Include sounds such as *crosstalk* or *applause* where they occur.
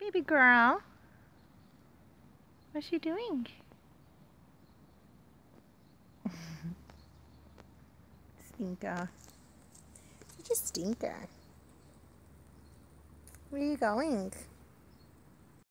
Baby girl. What's she doing? *laughs* stinker. Such a stinker. Where are you going?